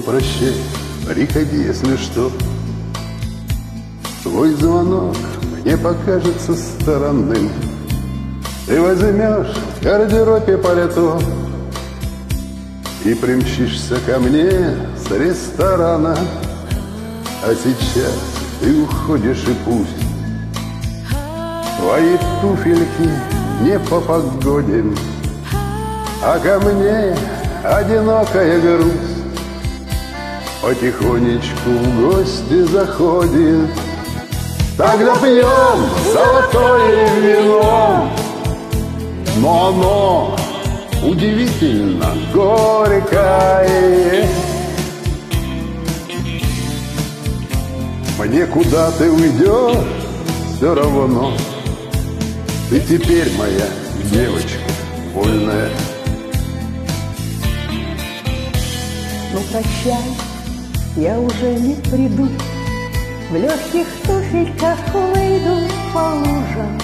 прощай, приходи, если что. Твой звонок мне покажется странным. Ты возьмешь в гардеробе пальто И примчишься ко мне с ресторана А сейчас ты уходишь и пусть Твои туфельки не по погоде А ко мне одинокая грусть Потихонечку в гости заходит. Тогда пьем золотое вино. Но оно удивительно горькое. Мне куда ты уйдешь, все равно. Ты теперь моя девочка вольная. Ну прощай, я уже не приду. В легких туфельках выйду по лужам.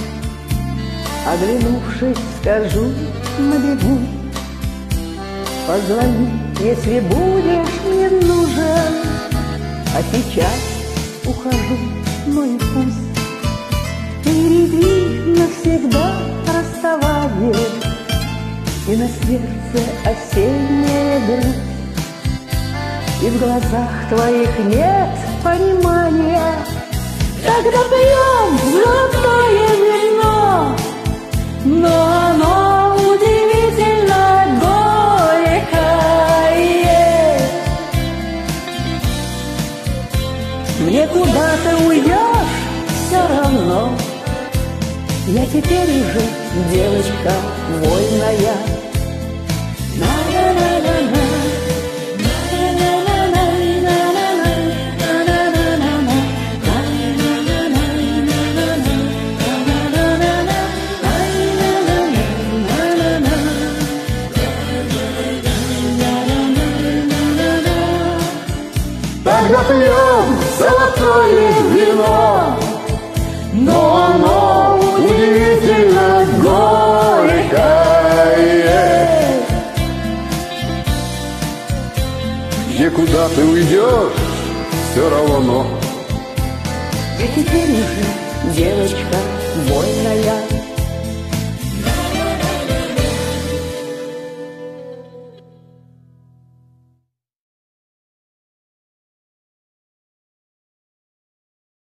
Оглянувшись, скажу на бегу Позвони, если будешь мне нужен. А сейчас ухожу, ну и пусть. Впереди навсегда расставание. И на сердце осенняя грусть И в глазах твоих нет понимания. Тогда пьем золотое вино. Но оно удивительно горькое. Мне куда ты уйдешь, все равно. Я теперь уже девочка вольная Пьем золотое вино. Но оно удивительно горькое. Где куда ты уйдешь, все равно? Я теперь уже девочка